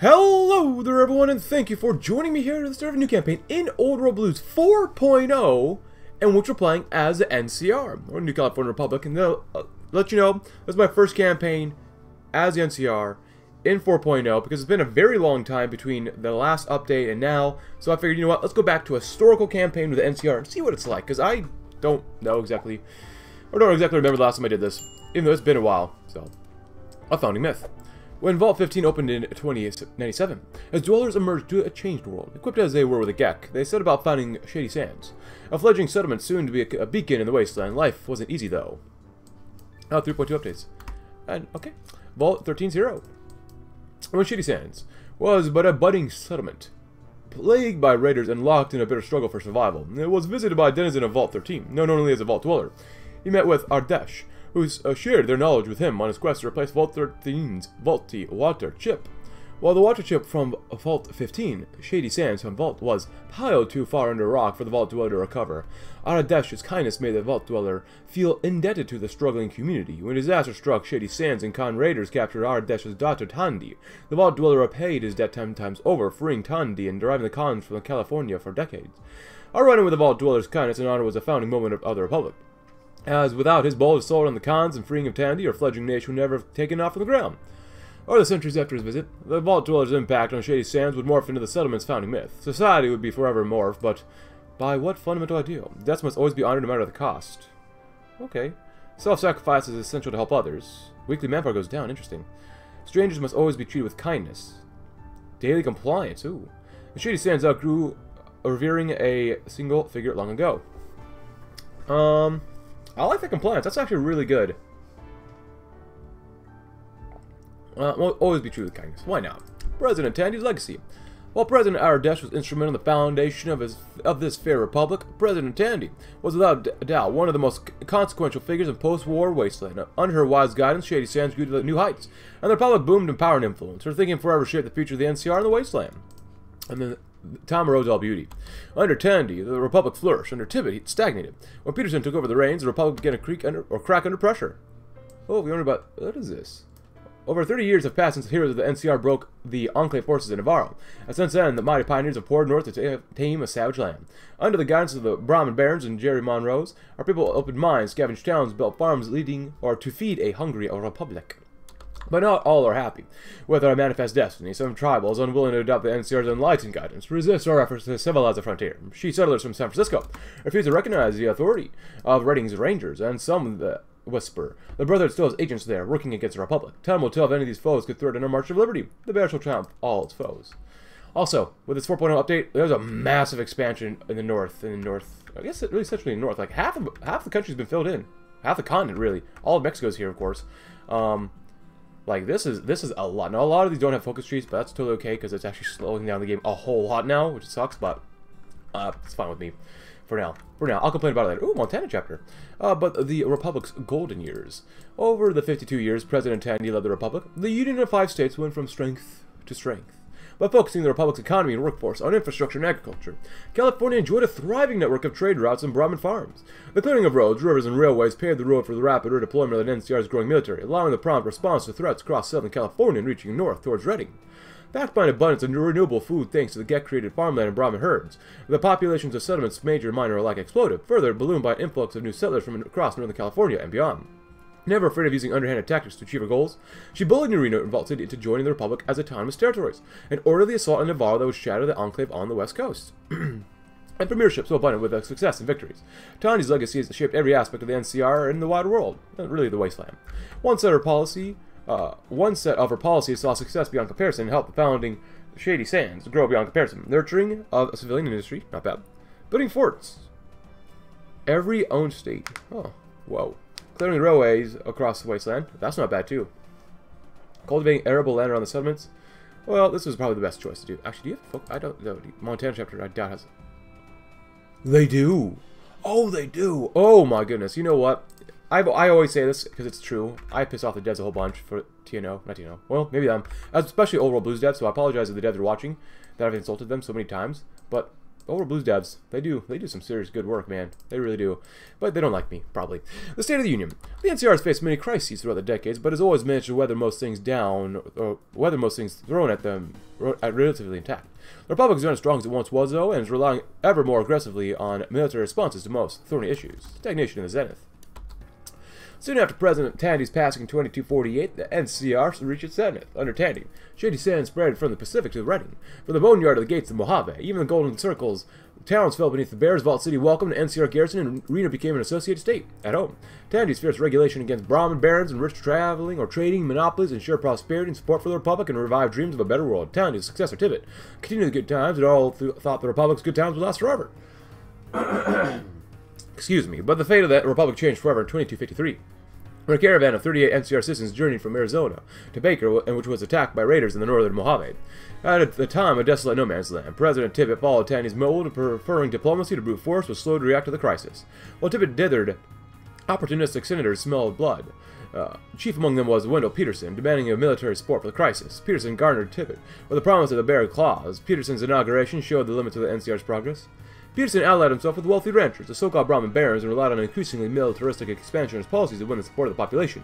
Hello there everyone and thank you for joining me here at the start of a new campaign in Old World Blues 4.0 in which we're playing as the NCR, or New California Republic, and they'll uh, let you know this is my first campaign as the NCR in 4.0 because it's been a very long time between the last update and now, so I figured, you know what, let's go back to a historical campaign with the NCR and see what it's like, because I don't know exactly, or don't exactly remember the last time I did this, even though it's been a while, so, a founding myth. When Vault 15 opened in 2097, as dwellers emerged to a changed world, equipped as they were with a GECK, they set about finding Shady Sands. A fledgling settlement soon to be a, beacon in the wasteland. Life wasn't easy though. Ah, now 3.2 updates. And, okay. Vault 13.0. When Shady Sands was but a budding settlement, plagued by raiders and locked in a bitter struggle for survival, it was visited by a denizen of Vault 13, known only as a Vault Dweller. He met with Aradesh, who uh, shared their knowledge with him on his quest to replace Vault 13's vaulty water chip. While the water chip from Vault 15, Shady Sands from Vault, was piled too far under rock for the Vault Dweller to recover, Aradesh's kindness made the Vault Dweller feel indebted to the struggling community. When disaster struck, Shady Sands and Khan raiders captured Aradesh's daughter Tandi. The Vault Dweller repaid his debt ten times over, freeing Tandi and driving the Khans from California for decades. Our run-in with the Vault Dweller's kindness and honor was a founding moment of the Republic as without his bold assault on the Khans and freeing of Tandi, our fledgling nation would never have taken off from the ground. Or the centuries after his visit, the Vault Dweller's impact on Shady Sands would morph into the settlement's founding myth. Society would be forever morphed, but by what fundamental ideal? Death must always be honored no matter the cost. Okay. Self-sacrifice is essential to help others. Weekly manpower goes down, interesting. Strangers must always be treated with kindness. Daily compliance, ooh. The Shady Sands outgrew revering a single figure long ago. Um, I like the compliance. That's actually really good. Uh, will always be true with kindness. Why not? President Tandi's legacy. While President Aradesh was instrumental in the foundation of his of this fair republic, President Tandi was without doubt one of the most consequential figures in post-war wasteland. Under her wise guidance, Shady Sands grew to new heights, and the republic boomed in power and influence. Her thinking forever shaped the future of the NCR and the wasteland. And then Tom arose all beauty. Under Tandi, the Republic flourished. Under Tibbett, it stagnated. When Peterson took over the reins, the Republic began to creak under, or crack under pressure. Oh, we wonder about... What is this? Over 30 years have passed since the heroes of the NCR broke the Enclave forces in Navarro, and since then, the mighty pioneers have poured north to tame a savage land. Under the guidance of the Brahmin Barons and Jerry Monroes, our people opened mines, scavenged towns, built farms leading or to feed a hungry republic. But not all are happy with our manifest destiny. Some tribals, unwilling to adopt the NCR's enlightened guidance, resist our efforts to civilize the frontier. Shi settlers from San Francisco refuse to recognize the authority of Redding's Rangers, and some the whisper. The Brotherhood still has agents there, working against the Republic. Time will tell if any of these foes could threaten our March of Liberty. The bear shall triumph all its foes. Also, with this 4.0 update, there's a massive expansion in the north, in the north, I guess it really essentially north. Like, half of, half the country's been filled in. Half the continent, really. All of Mexico's here, of course. Um, like this is this is a lot. Now a lot of these don't have focus trees, but that's totally okay because it's actually slowing down the game a whole lot now, which sucks. But uh, it's fine with me for now. For now, I'll complain about it later. Ooh, Montana chapter. Uh, but the Republic's golden years. Over the 52 years President Tandi led the Republic, the Union of Five States went from strength to strength by focusing the Republic's economy and workforce on infrastructure and agriculture. California enjoyed a thriving network of trade routes and Brahmin farms. The clearing of roads, rivers, and railways paved the road for the rapid redeployment of the NCR's growing military, allowing the prompt response to threats across southern California and reaching north towards Redding. Backed by an abundance of renewable food thanks to the GECK-created farmland and Brahmin herds, the populations of settlements, major and minor alike, exploded, further ballooned by an influx of new settlers from across northern California and beyond. Never afraid of using underhanded tactics to achieve her goals, she bullied New Reno and Vault City into joining the Republic as autonomous territories, and ordered the assault on Navarro that would shatter the Enclave on the west coast. and premiership so abundant with success and victories. Tanya's legacy has shaped every aspect of the NCR and the wider world, really the wasteland. One set of her policy, uh, one set of her policies saw success beyond comparison and helped the founding Shady Sands grow beyond comparison. Nurturing of a civilian industry, not bad. Building forts. Every owned state. Oh, whoa. Clearing railways across the wasteland. That's not bad, too. Cultivating arable land around the settlements. Well, this was probably the best choice to do. Actually, do you have... I don't know. Montana chapter, I doubt has... They do. Oh, they do. Oh, my goodness. You know what? I, I always say this because it's true. I piss off the devs a whole bunch for TNO. Not TNO. Well, maybe them. Especially Old World Blues devs, so I apologize if the devs are watching that I've insulted them so many times. But Oh, Over Blues devs, they do they do some serious good work, man. They really do. But they don't like me, probably. The State of the Union. The NCR has faced many crises throughout the decades, but has always managed to weather most things down, or weather most things thrown at them at relatively intact. The Republic is not as strong as it once was, though, and is relying ever more aggressively on military responses to most thorny issues. Stagnation in the zenith. Soon after President Tandi's passing in 2248, the NCR reached its zenith. Under Tandi, shady sand spread from the Pacific to the Redding, from the boneyard to the gates of Mojave. Even the golden circles towns fell beneath the Bears. Vault City welcomed an NCR garrison, and Reno became an associated state at home. Tandi's fierce regulation against Brahmin barons and rich traveling or trading monopolies ensured prosperity and support for the Republic and revived dreams of a better world. Tandi's successor, Tibbett, continued the good times and all th thought the Republic's good times would last forever. Excuse me, but the fate of that Republic changed forever in 2253. When a caravan of 38 NCR citizens journeyed from Arizona to Baker, and which was attacked by raiders in the northern Mojave. At the time, a desolate no man's land, President Tibbett followed Tandi's mold, preferring diplomacy to brute force, was slow to react to the crisis. While Tibbett dithered, opportunistic senators smelled blood. Uh, chief among them was Wendell Peterson, demanding a military support for the crisis. Peterson garnered Tibbett with the promise of the Bear Clause. Peterson's inauguration showed the limits of the NCR's progress. Peterson allied himself with wealthy ranchers, the so-called Brahmin barons, and relied on increasingly militaristic expansionist policies to win the support of the population.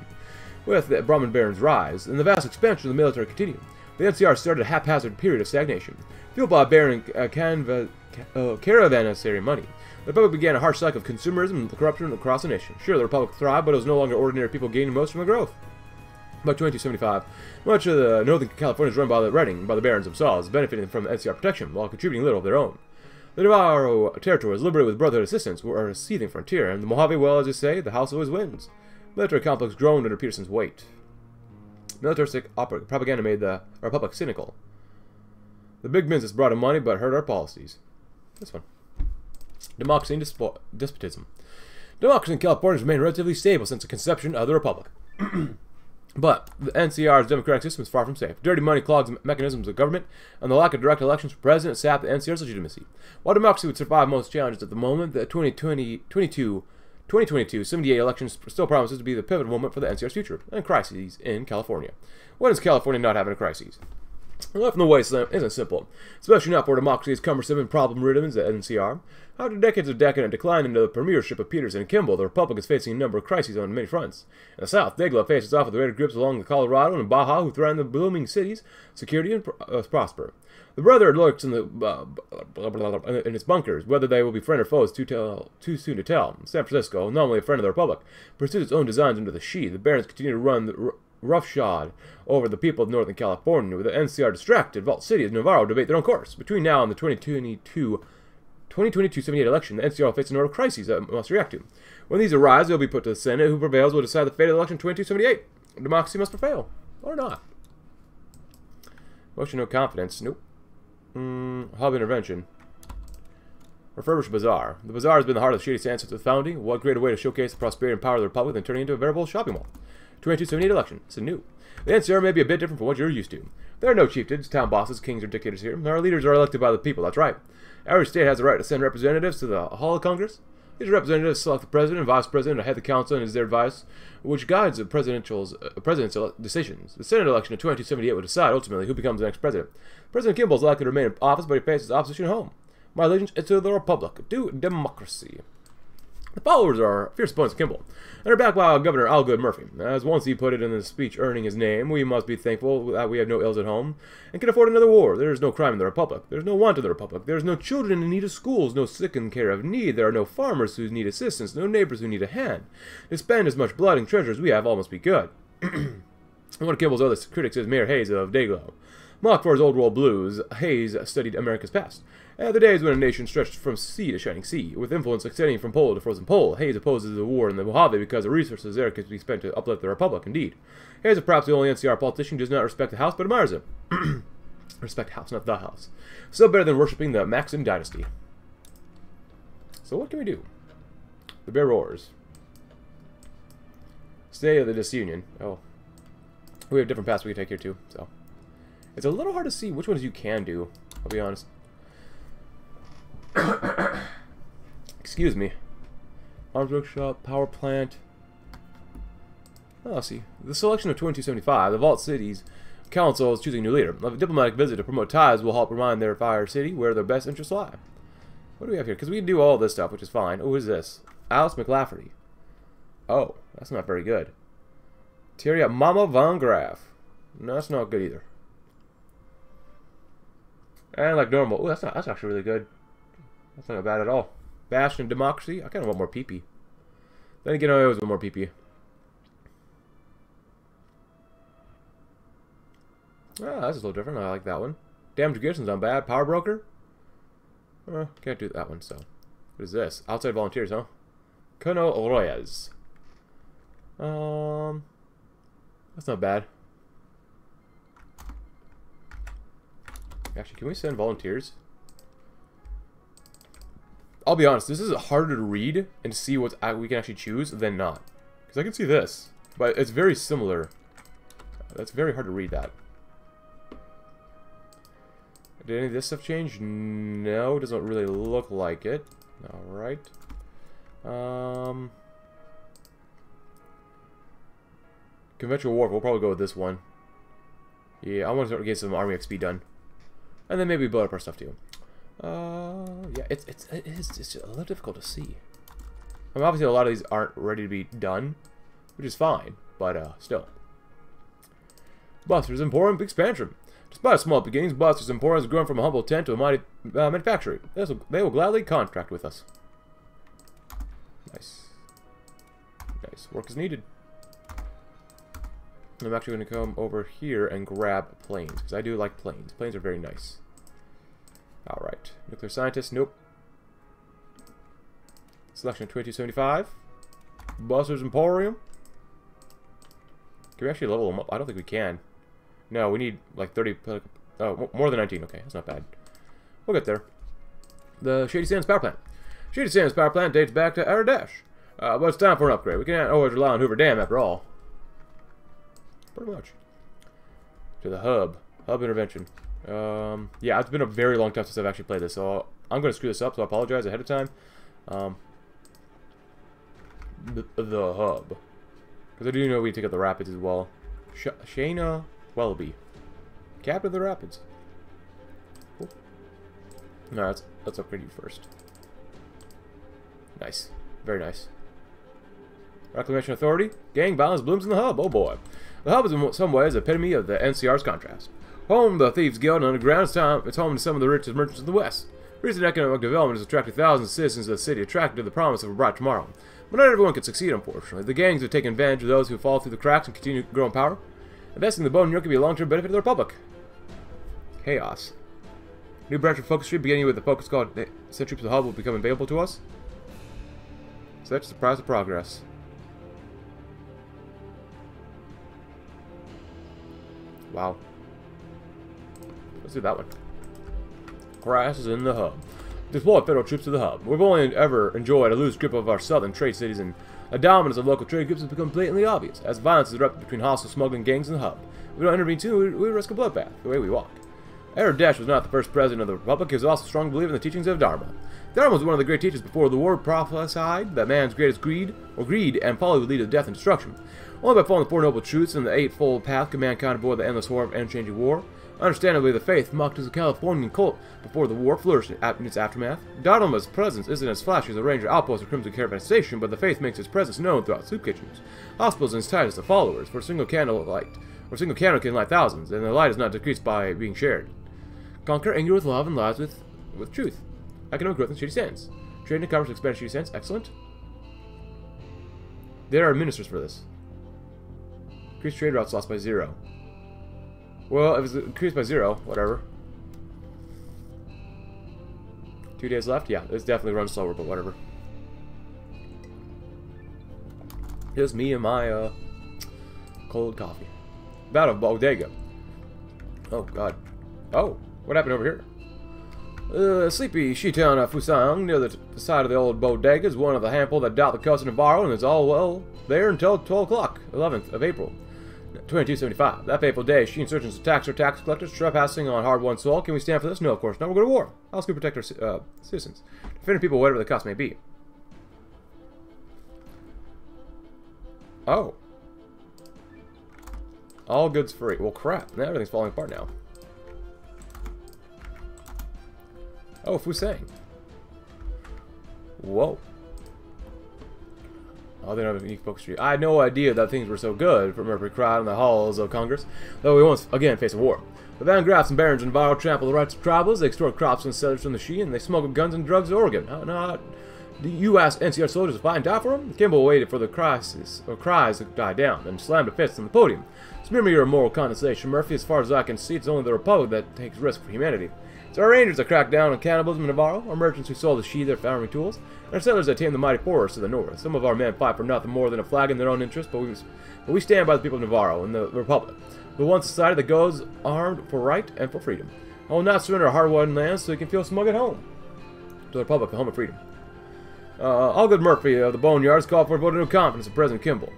With the Brahmin barons' rise, and the vast expansion of the military continued, the NCR started a haphazard period of stagnation. Fueled by baron uh, canva, uh, money, the Republic began a harsh cycle of consumerism and corruption across the nation. Sure, the Republic thrived, but it was no longer ordinary people gaining most from the growth. By 2275, much of the northern California is run by the Redding, by the barons themselves, benefiting from NCR protection, while contributing little of their own. The Navarro territory was liberated with brotherhood assistance, who are a seething frontier, and the Mojave, well, as you say, the house always wins. Military conflicts groaned under Peterson's weight. Militaristic propaganda made the Republic cynical. The big business brought in money but hurt our policies. This one. Democracy and despotism. Democracy in California has remained relatively stable since the conception of the Republic. but the NCR's democratic system is far from safe. Dirty money clogs the mechanisms of government, and the lack of direct elections for president sap the NCR's legitimacy. While democracy would survive most challenges at the moment, the 2020, 22 2022 78 elections still promises to be the pivotal moment for the NCR's future and crises in California. Why is California not having a crisis? Life in the wasteland isn't simple, especially not for democracy as cumbersome and problem-ridden as the NCR. After decades of decadent decline into the premiership of Peterson and Kimball, the Republic is facing a number of crises on many fronts. In the south, Dayglow faces off with the raider groups along the Colorado and Baja who threaten the blooming cities, security, and uh, prosper. The brother lurks in the uh, blah, blah, blah, in its bunkers. Whether they will be friend or foes, too, tell, too soon to tell. San Francisco, normally a friend of the Republic, pursues its own designs under the Shi. The barons continue to run the, roughshod over the people of Northern California, with the NCR distracted. Vault City and Navarro debate their own course. Between now and the 2022 2022-78 election, the NCR will face a number of crises that must react to. When these arise, they'll be put to the Senate. Who prevails will decide the fate of the election 2278. Democracy must prevail, or not. Motion no confidence. Nope. Mm, hub intervention. Refurbished Bazaar. The Bazaar has been the heart of the Shady Sand since its founding. What greater way to showcase the prosperity and power of the Republic than turning it into a veritable shopping mall? 2278 election. It's a new. The NCR may be a bit different from what you're used to. There are no chieftains, town bosses, kings, or dictators here. Our leaders are elected by the people, that's right. Every state has the right to send representatives to the Hall of Congress. These representatives select the president and vice president, or head the council, and is their advice, which guides the presidential's uh, president's decisions. The Senate election of 2278 will decide ultimately who becomes the next president. President Kimball is likely to remain in office, but he faces opposition at home. My allegiance is to the Republic, to democracy. The followers are fierce opponents of Kimball, and are backed by Governor Allgood Murphy. As once he put it in his speech earning his name, we must be thankful that we have no ills at home, and can afford another war. There is no crime in the Republic. There is no want in the Republic. There is no children in need of schools, no sick in care of need. There are no farmers who need assistance, no neighbors who need a hand. To spend as much blood and treasure as we have, all must be good. One of Kimball's other critics is Mayor Hayes of Dayglow. Mocked for his old world blues, Hayes studied America's past. At the days when a nation stretched from sea to shining sea, with influence extending from pole to frozen pole, Hayes opposes the war in the Mojave because the resources there could be spent to uplift the Republic, indeed. Hayes is perhaps the only NCR politician who does not respect the House but admires it. respect House, not the House. Still better than worshipping the Maxson dynasty. So what can we do? The Bear Roars. Stay of the Disunion. Oh. We have different paths we can take here too, so. It's a little hard to see which ones you can do, I'll be honest. Excuse me. Arms workshop, power plant. Oh, see. The selection of 2275, the Vault Cities Council is choosing a new leader. A diplomatic visit to promote ties will help remind their fire city where their best interests lie. What do we have here? Because we can do all this stuff, which is fine. Oh, who is this? Alice McLafferty. Oh, that's not very good. Tyria uh, Mama Van Graff. No, that's not good either. And like normal. Oh, that's not that's actually really good. That's not bad at all. Bastion Democracy. I kind of want more PP. Then again, I always want more PP. Ah, that's a little different. I like that one. Damage Garrison's not bad. Power Broker. Uh, can't do that one, so. What is this? Outside Volunteers, huh? Cono Royas. Um, that's not bad. Actually, can we send volunteers? I'll be honest, this is harder to read and see what we can actually choose than not. Because I can see this, but it's very similar. That's very hard to read that. Did any of this stuff change? No, doesn't really look like it. Alright. Um, conventional war, we'll probably go with this one. Yeah, I want to get some army XP done. And then maybe build up our stuff too. Uh, yeah, it's it's it's it's a little difficult to see. I mean, obviously a lot of these aren't ready to be done, which is fine, but uh, still. Buster's Emporium expansion. Despite small beginnings, Buster's Emporium has grown from a humble tent to a mighty uh, manufactory. Will, they will gladly contract with us. Nice. Nice. Work is needed. I'm actually going to come over here and grab planes, because I do like planes. Planes are very nice. Nuclear scientist, nope. Selection 2275. Buster's Emporium. Can we actually level them up? I don't think we can. No, we need like 30... Oh, more than 19. Okay, that's not bad. We'll get there. The Shady Sands Power Plant. Shady Sands Power Plant dates back to Aradesh. Uh, but it's time for an upgrade. We can't always rely on Hoover Dam after all. Pretty much. To the hub. Hub intervention. Um, yeah, it's been a very long time since I've actually played this, so I'm going to screw this up, so I apologize ahead of time. Um, the, hub. Because I do know we take out the rapids as well. Sh Shayna Welby. Captain of the Rapids. Cool. No, let's, let's upgrade you first. Nice. Very nice. Reclamation Authority. Gang violence blooms in the hub. Oh boy. The hub is in some ways epitome of the NCR's contrast. Home the Thieves Guild and underground, it's, it's home to some of the richest merchants in the West. Recent economic development has attracted thousands of citizens of the city, attracted to the promise of a bright tomorrow. But not everyone can succeed, unfortunately. The gangs have taken advantage of those who fall through the cracks and continue to grow in power. Investing in the Boneyard could be a long-term benefit to the Republic. Chaos. New branch of Focus Street, beginning with the focus called Send Troops to the Hub, will become available to us. Such surprise of progress. Wow. Let's do that one. Crash is in the hub. Deploy federal troops to the hub. We've only ever enjoyed a loose grip of our southern trade cities, and a dominance of local trade groups has become blatantly obvious, as violence is erupted between hostile smuggling gangs in the hub. If we don't intervene too, we, we risk a bloodbath, the way we walk. Aradesh was not the first president of the Republic, he was also a strong believer in the teachings of Dharma. Dharma was one of the great teachers before the war prophesied that man's greatest greed, or greed, and folly would lead to death and destruction. Only by following the Four Noble Truths and the Eightfold Path could mankind avoid the endless horror of unchanging war. Understandably, the faith, mocked as a Californian cult before the war, flourished in its aftermath. Dharma's presence isn't as flashy as a ranger outpost or crimson caravan station, but the faith makes its presence known throughout soup kitchens, hospitals, and its ties to followers. For a single candle of light, or a single candle can light thousands, and the light is not decreased by being shared. Conquer anger with love and lies with with truth. Economic growth in Shady Sands. Trade and commerce expand Shady Sands. Excellent. There are ministers for this. Increase trade routes lost by zero. Well, if it's increased by zero, whatever. Two days left? Yeah, it's definitely runs slower, but whatever. Just me and my, uh, cold coffee. Battle of Bodega. Oh, God. Oh, what happened over here? Uh, sleepy Shitown of Fusang, near the, the side of the old bodega, is one of the handful that dot the coast of Navarro, and it's all, well, there until 12 o'clock, 11th of April. 2275. That fateful day, Shi insurgents attacks her tax collectors, trespassing on hard-won soil. Can we stand for this? No, of course not. We're going to war. How else can we protect our uh, citizens? Defending people, whatever the cost may be. Oh. All goods free. Well, crap. Now everything's falling apart now. Oh, Fusang. Whoa. Oh, they don't have a unique focus tree. I had no idea that things were so good for Murphy crowd in the halls of Congress, though we once again face a war. The Van Graffs and Barons and Navarro trample the rights of travelers, they extort crops and settlers from the Shi, and they smuggle guns and drugs to Oregon. Not? You ask NCR soldiers to fight and die for them? Kimball waited for the crisis, or cries to die down, and slammed a fist on the podium. Smear me your moral condensation, Murphy. As far as I can see, it's only the Republic that takes risk for humanity. It's our rangers that crack down on cannibalism in Navarro, our merchants who sold the Shi their farming tools, and our settlers that tame the mighty forests to the north. Some of our men fight for nothing more than a flag in their own interest, but we, but we stand by the people of Navarro and the Republic. The one society that goes armed for right and for freedom. I will not surrender our hard-won lands so we can feel smug at home. To the Republic, the home of freedom. Uh, Allgood Murphy of the Boneyards called for a vote of confidence of President Kimball.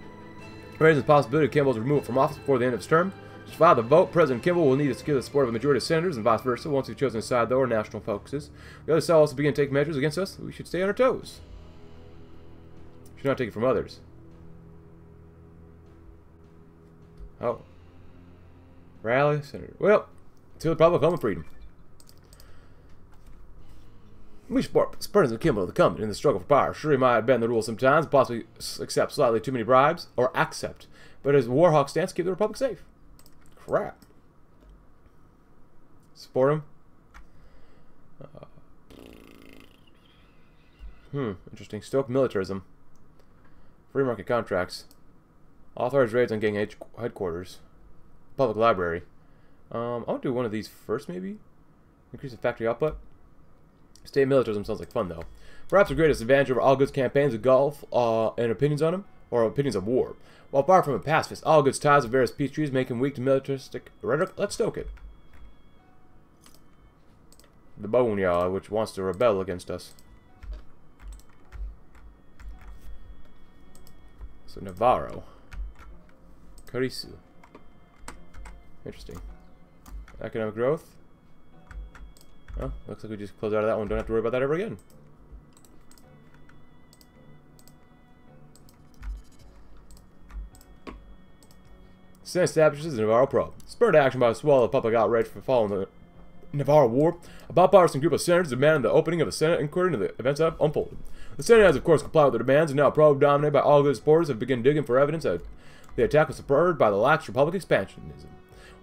Raises the possibility of Kimball's removal from office before the end of his term. Survive the vote, President Kimball will need to secure the support of a majority of senators and vice versa once we've chosen a side, though, our national focuses. The other side also begin to take measures against us. We should stay on our toes. Should not take it from others. Oh. Rally, Senator. Well, to the Republic, home of freedom. We support President Kimball the company in the struggle for power. Sure, he might bend the rules sometimes, possibly accept slightly too many bribes, or accept. But as Warhawk stance keep the Republic safe. Crap. Support him. Uh, hmm, interesting. Stoke militarism. Free market contracts. Authorized raids on gang headquarters. Public library. Um, I'll do one of these first, maybe? Increase the factory output. State militarism sounds like fun, though. Perhaps the greatest advantage over Allgood's campaigns of Gulf uh, and opinions on him, or opinions of war. While far from a pacifist, Allgood's ties with various peace treaties make him weak to militaristic rhetoric. Let's stoke it. The Boneyard, which wants to rebel against us. So Navarro. Carisu. Interesting. Economic growth. Well, looks like we just closed out of that one. Don't have to worry about that ever again. Senate establishes the Navarro probe. Spurred to action by a swell of public outrage for following the Navarro War, a bipartisan group of senators demanded the opening of the Senate inquiry into the events that have unfolded. The Senate has, of course, complied with their demands, and now a probe dominated by Allgood supporters have begun digging for evidence that the attack was spurred by the lax Republic expansionism.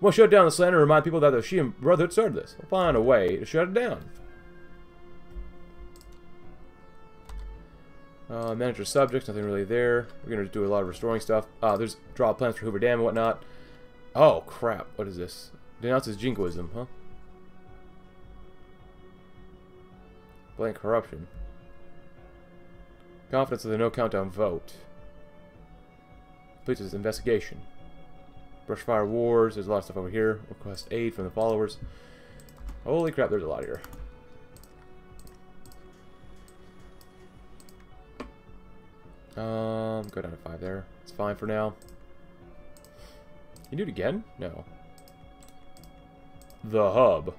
We'll shut down the slander and remind people that the Shi Brotherhood started this. We'll find a way to shut it down. Uh, manager subjects, nothing really there. We're going to do a lot of restoring stuff. Uh, there's draw plans for Hoover Dam and whatnot. Oh, crap. What is this? Denounces jingoism, huh? Blank corruption. Confidence of the no countdown vote. Completes his investigation. Brushfire Wars. There's a lot of stuff over here. Request aid from the followers. Holy crap, there's a lot here. Um, go down to five there. It's fine for now. You do it again? No. The hub.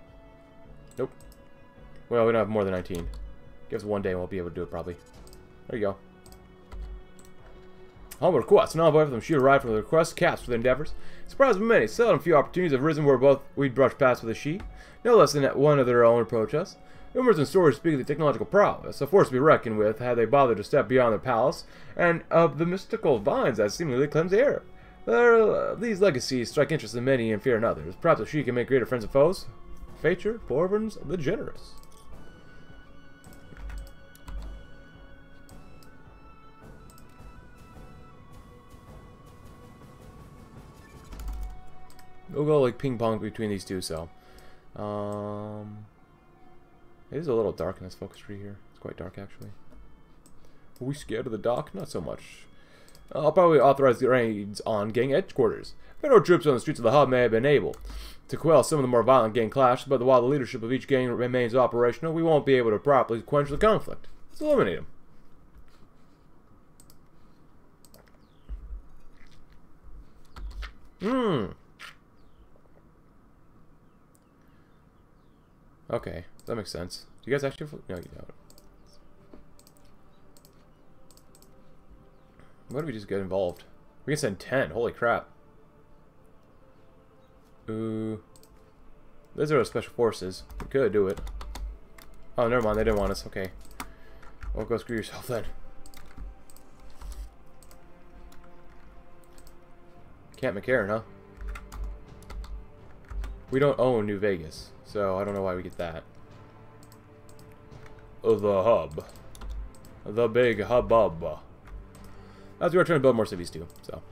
Nope. Well, we don't have more than 19. Give us one day and we'll be able to do it probably. There you go. Home request. Now, of them Shi arrived from the request caps for the endeavors. Surprised many, seldom few opportunities have risen where both we'd brush past with a Shi. No less than one of their own approach us. Rumors and stories speak of the technological prowess, a force to be reckoned with had they bothered to step beyond their palace, and of the mystical vines that seemingly cleanse the air. Uh, these legacies strike interest in many and fear in others. Perhaps a Shi can make greater friends and foes. Fature, Borvins, the generous. We'll go like ping pong between these two, so. Um, it is a little dark in this focus tree here. It's quite dark, actually. Are we scared of the dark? Not so much. I'll probably authorize the raids on gang headquarters. Federal troops on the streets of the hub may have been able to quell some of the more violent gang clashes, but while the leadership of each gang remains operational, we won't be able to properly quench the conflict. Let's eliminate them. Hmm. Okay, that makes sense. Do you guys actually... No, you don't. What if we just get involved? We can send 10. Holy crap. Ooh. Those are our special forces. We could do it. Oh, never mind. They didn't want us. Okay. Or go screw yourself then. Camp McCarran, huh? We don't own New Vegas, so I don't know why we get that. Oh, the hub. The big hubbub. As we are trying to build more cities too, so.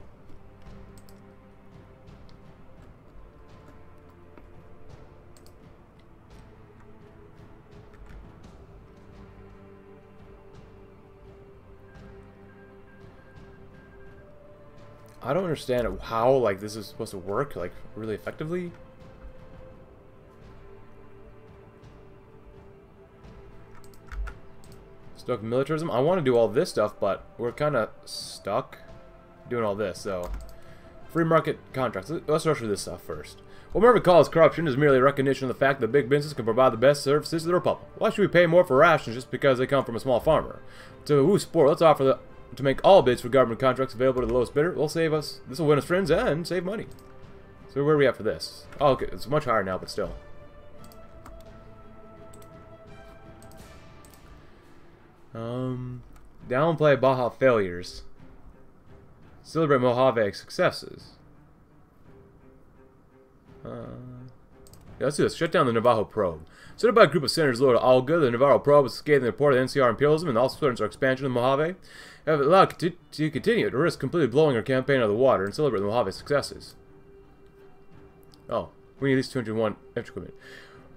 I don't understand how, like, this is supposed to work, like, really effectively. Stuck militarism. I want to do all this stuff, but we're kind of stuck doing all this, so... Free market contracts. Let's rush through this stuff first. What Murphy calls corruption is merely a recognition of the fact that big business can provide the best services to the Republic. Why should we pay more for rations just because they come from a small farmer? To woo sport, let's offer the to make all bids for government contracts available to the lowest bidder We'll save us. This will win us friends and save money. So where are we at for this? Oh, okay, it's much higher now, but still. Um, downplay Baja failures. Celebrate Mojave successes. Uh, yeah, let's do this. Shut down the Navarro probe. Set up by a group of senators loyal to Allgood, the Navarro probe was scathing the report of NCR imperialism and also threatens our expansion of the Mojave. Have allowed to, to continue to risk completely blowing our campaign out of the water and celebrate the Mojave's successes. Oh, we need at least 201 extra equipment.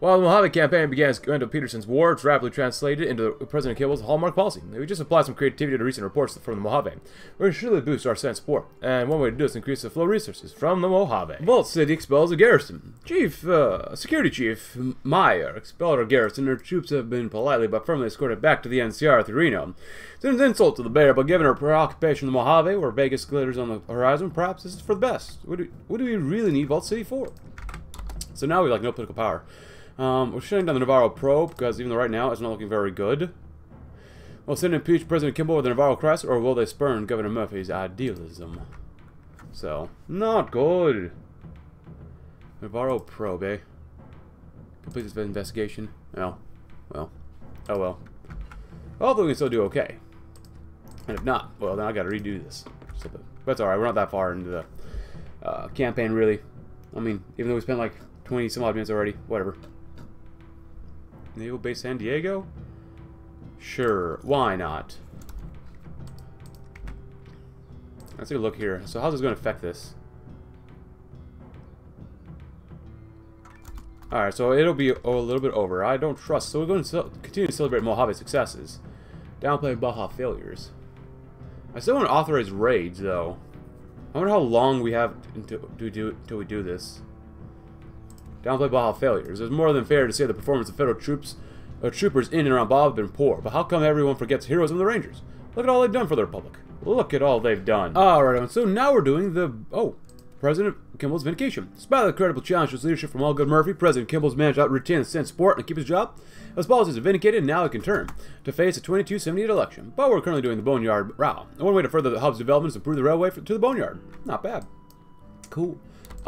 While the Mojave campaign began as Peterson's war, it's rapidly translated into President Kimball's hallmark policy. We just applied some creativity to recent reports from the Mojave. We're going to surely boost our Senate support, and one way to do this is increase the flow of resources from the Mojave. Vault City expels a garrison. Chief, uh, Security Chief Meyer expelled our garrison. Our troops have been politely but firmly escorted back to the NCR through Reno. It's an insult to the bear, but given our preoccupation in the Mojave, where Vegas glitters on the horizon, perhaps this is for the best. What do, what do we really need Vault City for? So now we like no political power. Um, we're shutting down the Navarro probe because even though right now it's not looking very good. Will Senate impeach President Kimball with the Navarro crisis, or will they spurn Governor Murphy's idealism? So, not good. Navarro probe, eh? Complete this investigation. Oh, well. Oh well. Hopefully we can still do okay. And if not, well then I gotta redo this. So, that's alright, we're not that far into the uh, campaign really. I mean, even though we spent like 20 some odd minutes already, whatever. Naval Base San Diego? Sure, why not? Let's take a look here. So how's this going to affect this? Alright, so it'll be a little bit over. I don't trust. So we're going to continue to celebrate Mojave successes. Downplay Baja failures. I still want to authorize raids, though. I wonder how long we have until, to do, until we do this. Downplay Baja failures. It's more than fair to say the performance of federal troops or uh, troopers in and around Baja have been poor, but how come everyone forgets heroes of the Rangers? Look at all they've done for the Republic. Look at all they've done. Alright, so now we're doing the... Oh, President Kimball's vindication. Despite the credible challenge to his leadership from Allgood Murphy, President Kimball's managed to retain the Senate support and keep his job. His policies are vindicated, and now he can turn to face the 2278 election. But we're currently doing the Boneyard route. And one way to further the hub's development is to improve the railway to the Boneyard. Not bad. Cool.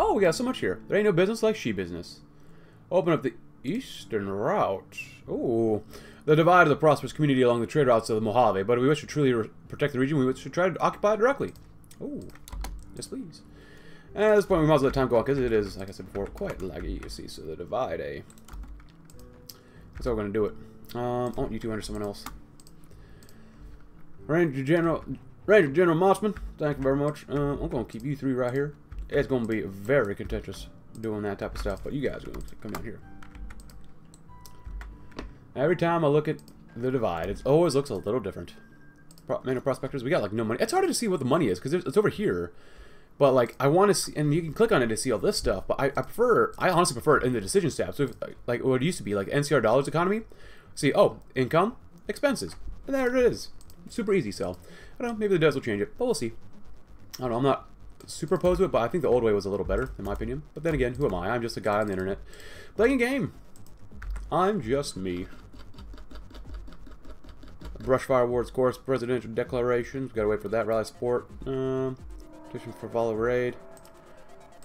Oh, we got so much here. There ain't no business like Shi business. Open up the eastern route. Oh, the divide of the prosperous community along the trade routes of the Mojave. But if we wish to truly protect the region, we should try to occupy it directly. Oh, yes, please. At this point, we might as well let time go on because it is, like I said before, quite laggy. You see, so the divide, eh? That's how we're going to do it. Um, I want you two under someone else. Ranger General, Ranger General Mossman, thank you very much. Uh, I'm going to keep you three right here. It's going to be very contentious doing that type of stuff, but you guys are going to come down here. Every time I look at the divide, it always looks a little different. Pro Man of Prospectors, we got like no money. It's harder to see what the money is because it's over here. But like, I want to see, and you can click on it to see all this stuff. But I, I prefer, I honestly prefer it in the decision tab. So, like, what it used to be, like NCR dollars economy. See, oh, income, expenses, and there it is. Super easy. So, I don't know, maybe the devs will change it, but we'll see. I don't know. I'm not super opposed to it, but I think the old way was a little better, in my opinion. But then again, who am I? I'm just a guy on the internet playing a game. I'm just me. Brushfire Awards course, presidential declarations. Gotta wait for that rally support. Um, petition for follow raid.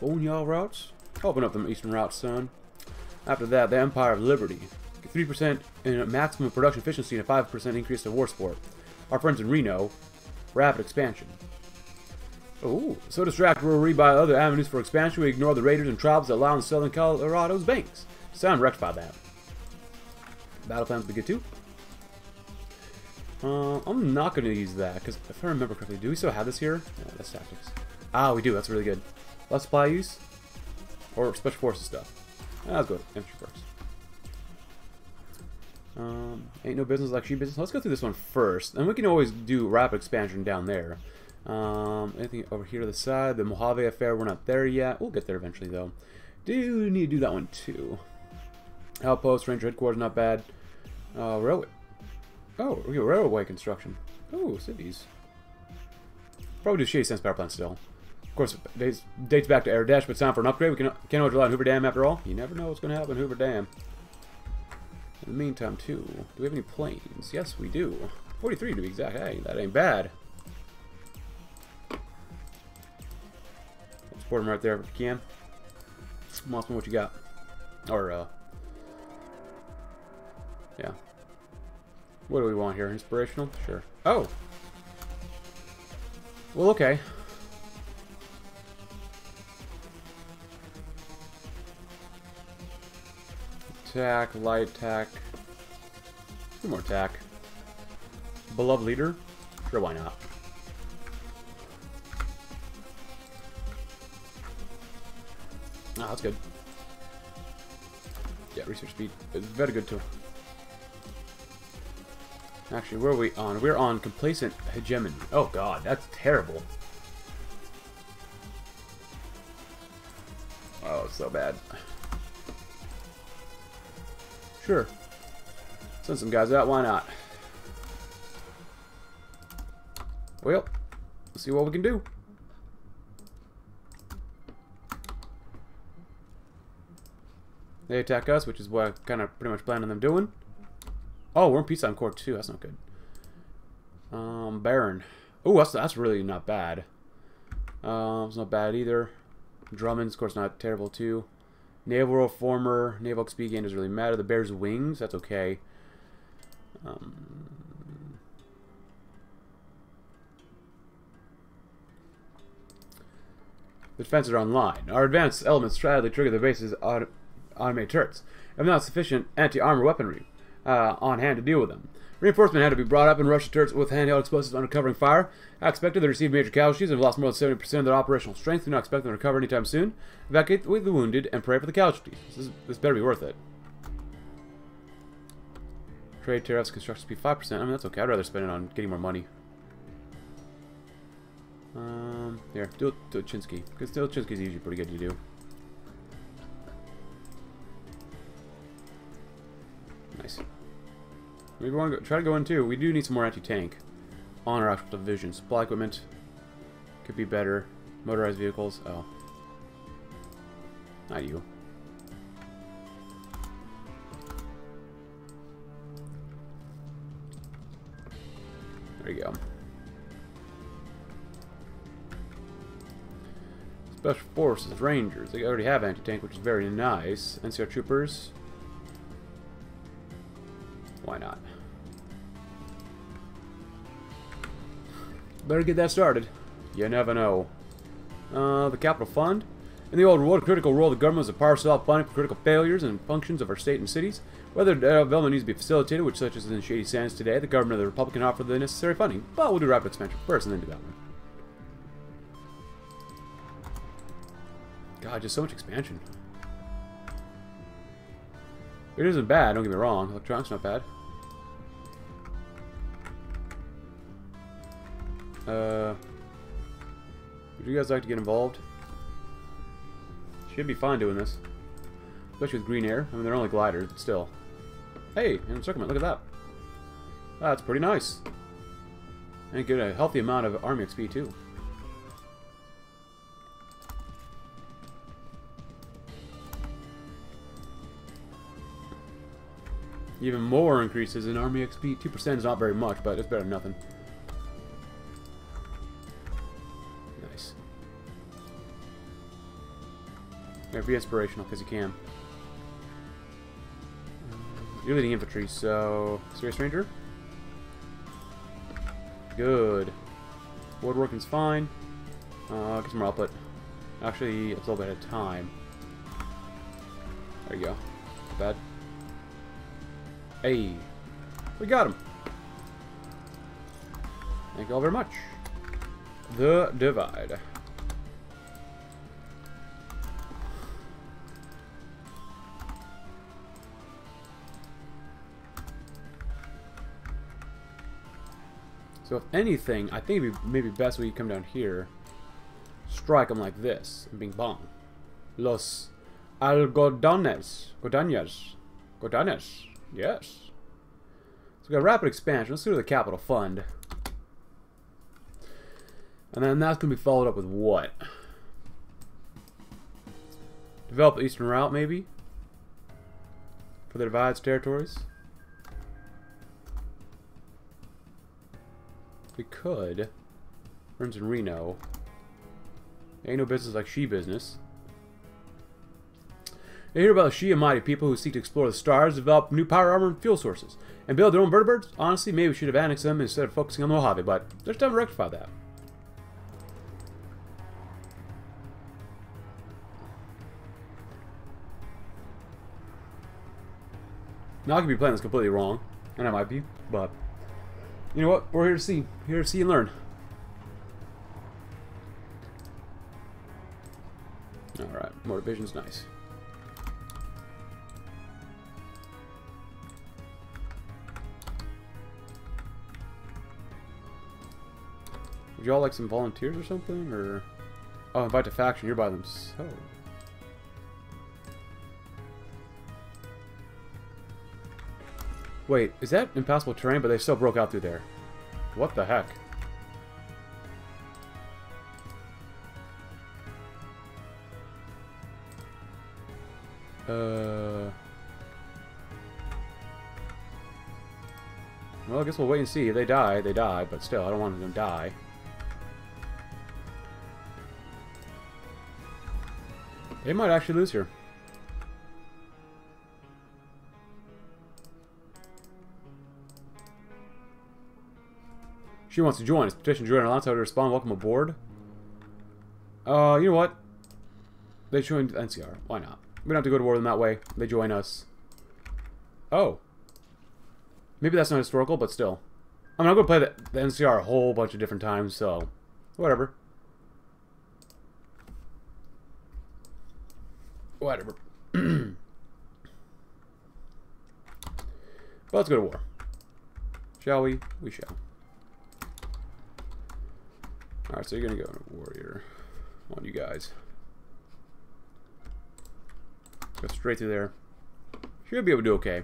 Boneyard routes. Open up the eastern routes, son. After that, the Empire of Liberty. 3% in maximum production efficiency and a 5% increase to war support. Our friends in Reno, rapid expansion. So distracted we'll read by other avenues for expansion, we ignore the raiders and tribes that in southern Colorado's banks. So I'm wrecked by that. Battle plans be good too. Uh, I'm not going to use that, because if I remember correctly, do we still have this here? Yeah, that's tactics. Ah, we do, that's really good. Less supply use? Or special forces stuff. Ah, let's go infantry first. Um, ain't no business like Shi business. Let's go through this one first. And we can always do rapid expansion down there. Um, anything over here to the side? The Mojave affair, we're not there yet. We'll get there eventually, though. Do need to do that one, too. Outpost, Ranger Headquarters, not bad. Uh, railway. Oh, we got railway construction. Oh, cities. Probably do Shady Sands Power Plant still. Of course, it dates back to Aradesh, but it's time for an upgrade. We can, can't always rely on Hoover Dam after all. You never know what's going to happen Hoover Dam. In the meantime, too, do we have any planes? Yes, we do. 43 to be exact. Hey, that ain't bad. Support them right there if you can. Mossman, what you got? Or, uh... Yeah. What do we want here? Inspirational? Sure. Oh! Well, okay. Attack, light attack. Two more attack. Beloved leader? Sure, why not? Ah, that's good. Yeah, research speed is very good too. Actually, where are we on? We're on complacent hegemony. Oh god, that's terrible. Oh, so bad. Sure. Send some guys out, why not? Well, let's see what we can do. They attack us, which is what I kind of pretty much planned on them doing. Oh, we're in peacetime court too. That's not good. Um, Baron. Oh, that's that's really not bad. Um, it's not bad either. Drummond's, of course, not terrible too. Naval Reformer, Naval XP gain doesn't really matter. The Bear's Wings, that's okay. Um, the defenses are online. Our advanced elements strategically trigger the base's auto automated turrets. If not sufficient anti-armor weaponry uh, on hand to deal with them. Reinforcement had to be brought up and rushed the turrets with handheld explosives under covering fire. I expected they received major casualties and have lost more than 70% of their operational strength. Do not expect them to recover anytime soon. Evacuate with the wounded and pray for the casualties. This, is, this better be worth it. Trade tariffs, construction speed 5%. I mean, that's okay. I'd rather spend it on getting more money. Um, here, do it to Chinsky. Because Chinsky's usually pretty good to do. Nice. Maybe we want to go, try to go in too. We do need some more anti-tank on our actual division. Supply equipment could be better. Motorized vehicles. Oh. Not you. There you go. Special Forces, Rangers. They already have anti-tank, which is very nice. NCR Troopers. Why not? Better get that started. You never know. Uh, the Capital Fund. In the old world, critical role of the government is a power self-funding for critical failures and functions of our state and cities. Whether development needs to be facilitated, which such as in Shady Sands today, the government of the Republic can offer the necessary funding. But we'll do rapid expansion first and then one. God, just so much expansion. It isn't bad, don't get me wrong. Electronics not bad. Uh, would you guys like to get involved? Should be fine doing this. Especially with green air. I mean, they're only gliders, but still. Hey, encirclement, look at that. That's pretty nice. And get a healthy amount of army XP, too. Even more increases in army XP. 2% is not very much, but it's better than nothing. Be inspirational, because you can. You're leading infantry, so... Serious Ranger? Good. Woodworking's fine. Uh, get some more output. Actually, it's a little bit of time. There you go. Not bad. Hey. We got him. Thank you all very much. The Divide. So if anything, I think it'd be maybe best we come down here, strike them like this, and bing bong. Los algodones. Godanes. Godanes. Yes. So we got rapid expansion. Let's go to the capital fund. And then that's going to be followed up with what? Develop the eastern route, maybe? For the divides territories? We could. Burns in Reno. Ain't no business like Shi business. They hear about Shia mighty people who seek to explore the stars, develop new power armor and fuel sources, and build their own vertibirds. Honestly, maybe we should have annexed them instead of focusing on the Mojave, but there's time to rectify that. Now I could be playing this completely wrong, and I might be, but you know what? We're here to see. Here to see and learn. Alright, more division's nice. Would y'all like some volunteers or something? Or Oh, invite to faction, you're by themselves. Wait, is that impassable terrain, but they still broke out through there? What the heck? Uh... Well, I guess we'll wait and see. If they die, they die, but still, I don't want them to die. They might actually lose here. She wants to join us. Petition join Alonso to respond. Welcome aboard. Uh, you know what? They joined NCR. Why not? We don't have to go to war with them that way. They join us. Oh. Maybe that's not historical, but still. I mean, I'm going to play the, the NCR a whole bunch of different times, so... Whatever. Whatever. let's go to war. Shall we? We shall. Alright, so you're gonna go into warrior on you guys. Go straight through there. Should be able to do okay.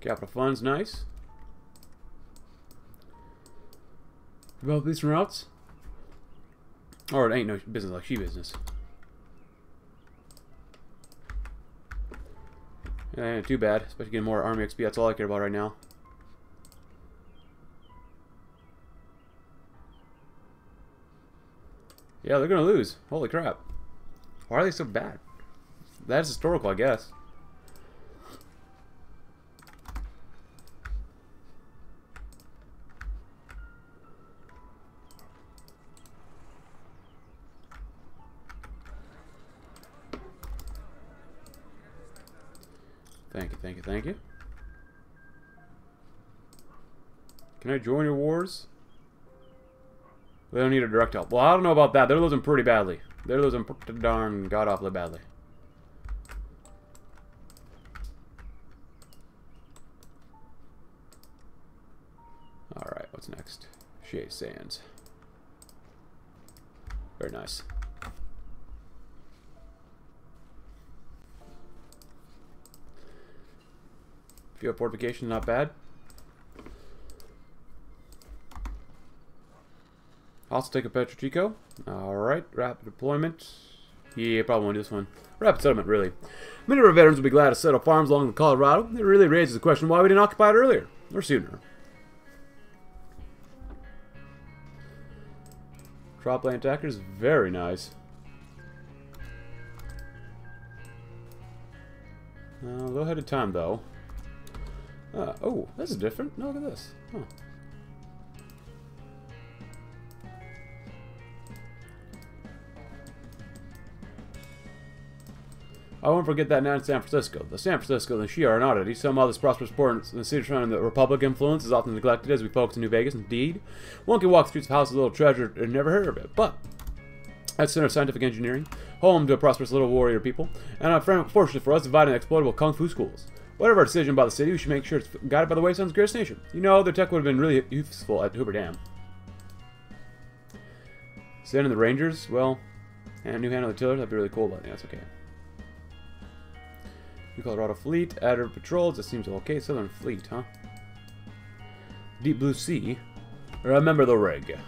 Capital funds, nice. Develop these routes? Or it ain't no business like Shi business. Ain't too bad. Especially getting more army XP. That's all I care about right now. Yeah, they're gonna lose. Holy crap. Why are they so bad? That's historical, I guess. Thank you, thank you, thank you. Can I join your wars? They don't need a direct help. Well, I don't know about that. They're losing pretty badly. They're losing pretty darn god-awfully badly. Alright, what's next? Shea Sands. Very nice. Field fortification, not bad. Also take a Petro Chico. Alright, rapid deployment. Yeah, probably won't do this one. Rapid settlement, really. Many of our veterans will be glad to settle farms along the Colorado. It really raises the question why we didn't occupy it earlier, or sooner. Cropland attackers, very nice. Uh, a little ahead of time, though. Uh, oh, this is different. No, look at this. Huh. I won't forget that now in San Francisco. The San Francisco and the Shia are an oddity. Somehow this prosperous port in the city surrounding the Republic influence is often neglected as we focus in New Vegas. Indeed, one can walk the streets of House a little treasure and never heard of it. But at Center of Scientific Engineering, home to a prosperous little warrior people, and unfortunately for us, divided and exploitable kung fu schools. Whatever our decision by the city, we should make sure it's guided by the Wasteland's greatest nation. You know, the tech would have been really useful at Hoover Dam. Sending the Rangers, well, and New Hand on the Tiller, that'd be really cool, but yeah, that's okay. New Colorado Fleet, Adder Patrols, it seems okay. Southern Fleet, huh? Deep Blue Sea. Remember the rig.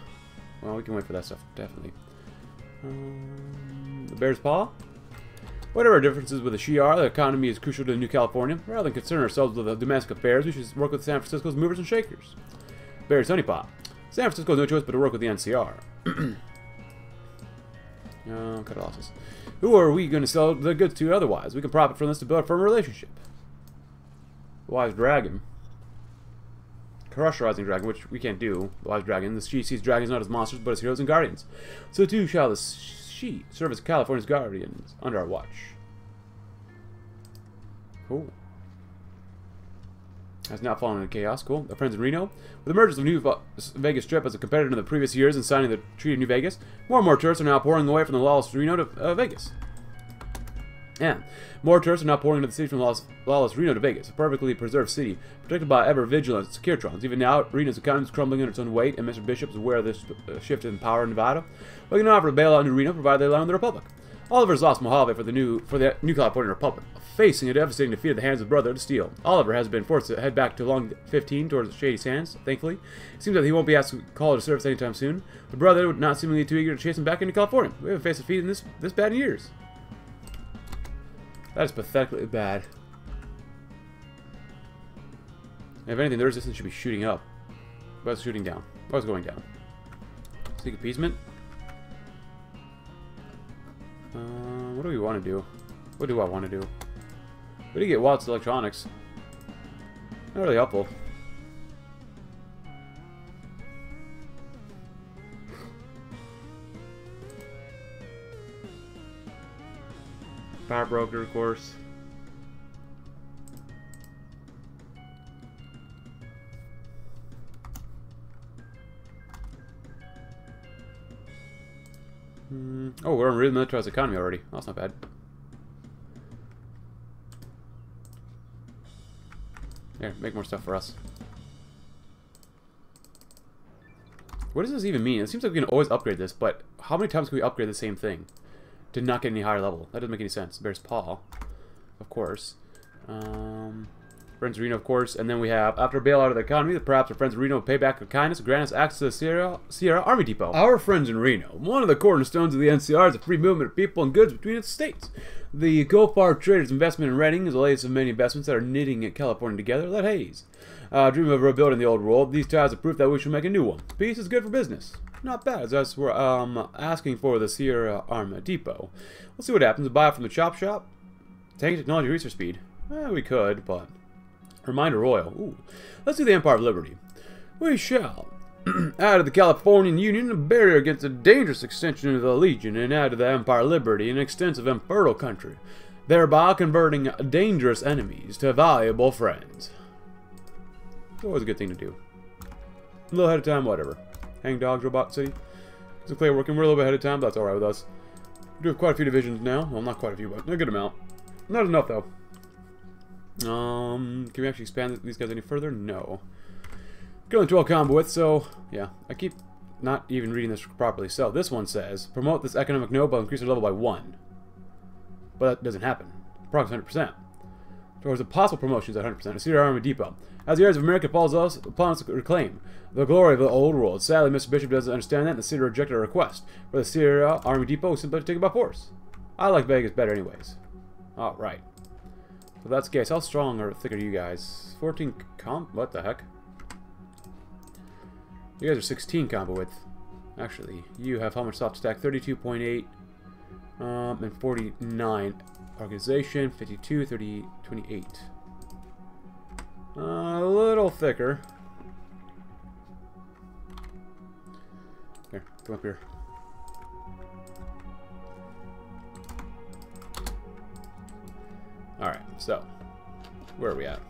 Well, we can wait for that stuff, definitely. Um, the Bear's Paw? Whatever our differences with the Shi'ar, the economy is crucial to New California. Rather than concern ourselves with the domestic affairs, we should work with San Francisco's movers and shakers. Bear's Honeypot. San Francisco has no choice but to work with the NCR. oh, cut. Who are we going to sell the goods to otherwise? We can profit from this to build a firm relationship. Wise Dragon. Crush Rising Dragon, which we can't do. The Wise Dragon. The Shi sees dragons not as monsters, but as heroes and guardians. So too shall the Shi serve as California's guardians under our watch. Cool. Has now fallen into chaos. Cool. Our friends in Reno. With the emergence of New Vegas Strip as a competitor in the previous years and signing the Treaty of New Vegas, more and more tourists are now pouring away from the lawless Reno to uh, Vegas. And more tourists are now pouring into the city from lawless, lawless Reno to Vegas, a perfectly preserved city, protected by ever-vigilant Securitrons. Even now, Reno's economy is crumbling under its own weight, and Mr. Bishop is aware of this uh, shift in power in Nevada. We can offer to bail out Reno, provided they allow the Republic. Oliver's lost Mojave for the new for the New California Republic, facing a devastating defeat at the hands of Brother to Steel. Oliver has been forced to head back to Long 15 towards the Shady Sands, thankfully. It seems that he won't be asked to call to service anytime soon. The brother would not seemingly too eager to chase him back into California. We haven't faced a defeat in this this bad in years. That is pathetically bad. If anything, the resistance should be shooting up. But it's shooting down. It's going down. Seek appeasement. Uh, what do we want to do? What do I want to do? We did get Watts Electronics. Not really helpful. Power broker, of course. Mm. Oh, we're on really militarized economy already. That's not bad. Here, make more stuff for us. What does this even mean? It seems like we can always upgrade this, but how many times can we upgrade the same thing? To not get any higher level. That doesn't make any sense. Bear's Paul, of course. Um, friends Reno, of course. And then we have, after bailout of the economy, the perhaps our friends in Reno pay back their kindness and grant us access to the Sierra, Sierra Army Depot. Our friends in Reno. One of the cornerstones of the NCR is the free movement of people and goods between its states. The Goldfarb Traders investment in Redding is the latest of many investments that are knitting at California together. Let Hayes. Uh, dream of rebuilding the old world. These ties are proof that we should make a new one. Peace is good for business. Not bad. That's we're um, asking for the Sierra Army Depot. We'll see what happens. Buy it from the chop shop. Tank technology research speed. Eh, we could, but reminder oil. Ooh. Let's do the Empire of Liberty. We shall. add to the Californian Union a barrier against a dangerous extension of the Legion, and add to the Empire of Liberty an extensive infertile country, thereby converting dangerous enemies to valuable friends. It's always a good thing to do. A little ahead of time, whatever. Hang Dogs, Robot City. Looks like working. We're a little bit ahead of time, but that's alright with us. We do have quite a few divisions now. Well, not quite a few, but a good amount. Not enough, though. Um, can we actually expand these guys any further? No. Going 12 combo with, so, yeah. I keep not even reading this properly. So, this one says, promote this economic node by increasing level by 1. But that doesn't happen. Progress 100%. Towards the possible promotions at 100%. A Sierra Army Depot. As the heirs of America falls us upon us reclaim the glory of the old world. Sadly, Mr. Bishop doesn't understand that, and the city rejected our request. For the Sierra Army Depot, we simply to take it by force. I like Vegas better anyways. Alright. That's the case, how strong or thick are you guys? 14 comp? What the heck? You guys are 16 combat width. Actually, you have how much soft attack? 32.8 um, and 49 organization, 52, 30, 28. Uh, a little thicker. Here, come up here. So, where are we at?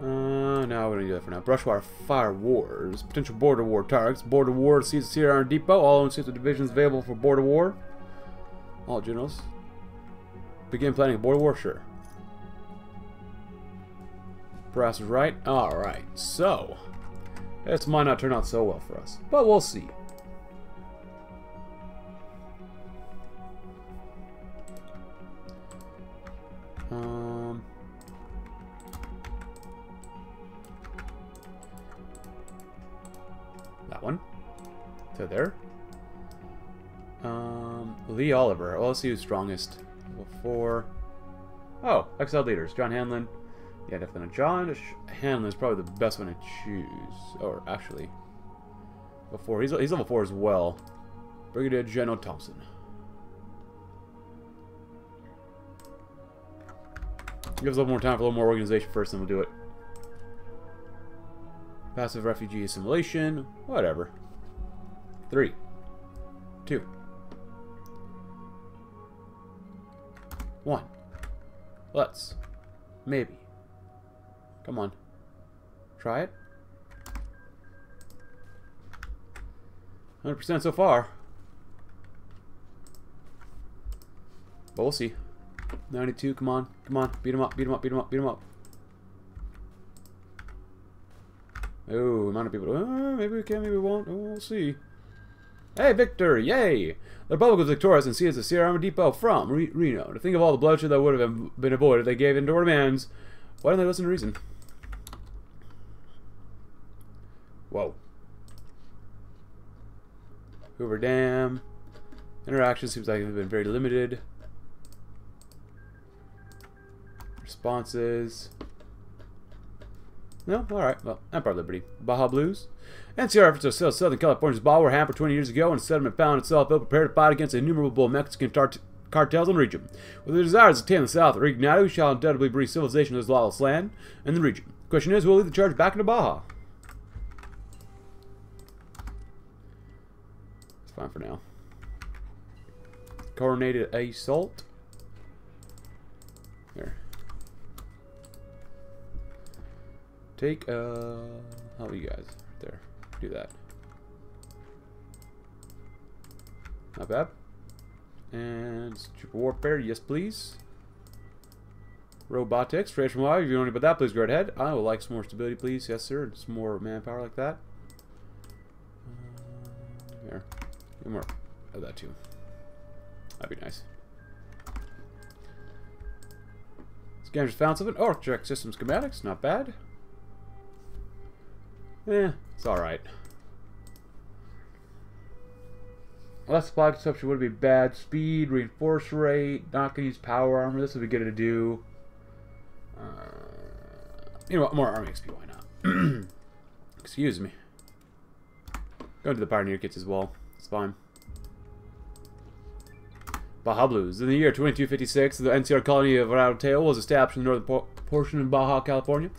Uh, do we to do that for now? Brushwire Fire Wars. Potential border war targets. Border war sees the Iron Depot. All seats of divisions available for border war. All generals. Begin planning a border war? Sure. Brass is right. Alright, so. This might not turn out so well for us. But we'll see. Oliver. Well, let's see who's strongest. Level 4. Oh, XL leaders. John Hanlon. Yeah, definitely. John Hanlon is probably the best one to choose. Or, actually. Before he's, he's level 4 as well. Brigadier General Thompson. Give us a little more time for a little more organization first, then we'll do it. Passive refugee assimilation. Whatever. Three. Two. One. Let's. Maybe. Come on. Try it. 100% so far. But we'll see. 92, come on. Come on. Beat him up, beat him up, beat him up, beat him up. Oh, amount of people. Uh, maybe we can, maybe we won't. Oh, we'll see. Hey, Victor! Yay! The Republic was victorious and seized the Sierra Army Depot from Re Reno. To think of all the bloodshed that would have been avoided, if they gave in to our demands. Why didn't they listen to reason? Whoa. Hoover Dam. Interaction seems like they've been very limited. Responses. No? Alright. Well, Empire Liberty. Baja Blues. NCR efforts to sell Southern California's Baja were hampered 20 years ago when settlement found itself ill prepared to fight against innumerable Mexican cartels in the region. With the desires to attain the South reignited, we shall undoubtedly bring civilization to this lawless land and the region. The question is, will lead the charge back into Baja? It's fine for now. Coronated assault. Take, uh, how are you guys? There. Do that. Not bad. And Super Warfare, yes please. Robotics, trade from live. If you don't about that, please go right ahead. I would like some more stability, please. Yes, sir. Some more manpower like that. Uh, there. Get more of that too. That'd be nice. Scanners found something. Oh, check system schematics. Not bad. Eh, it's alright. Less supply consumption would be bad. Speed, reinforce rate, not going to use power armor. This would be good to do. Uh, you know what? More army XP, why not? Excuse me. Go to the Pioneer kits as well. It's fine. Baja Blues. In the year 2256, the NCR colony of Tail was established in the northern por portion of Baja, California.